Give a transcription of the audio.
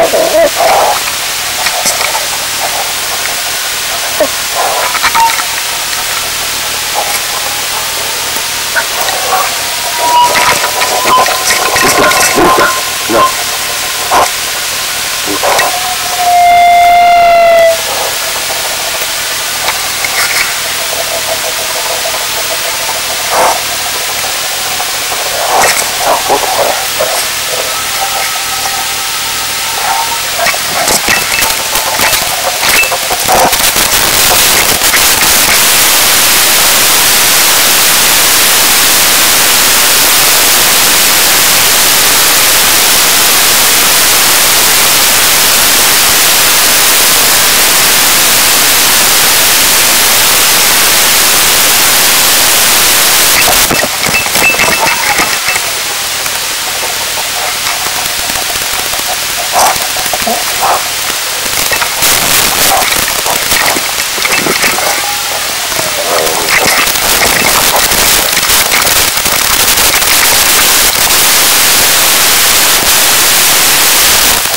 えっ?